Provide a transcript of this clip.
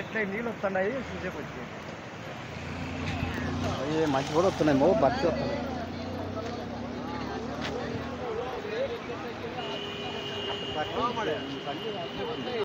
ఎట్లా నీళ్ళు వస్తున్నాయి చూసేపు వచ్చి. అవి మంచి కూడా వస్తున్నాయి మో బట్టి వస్తున్నాయి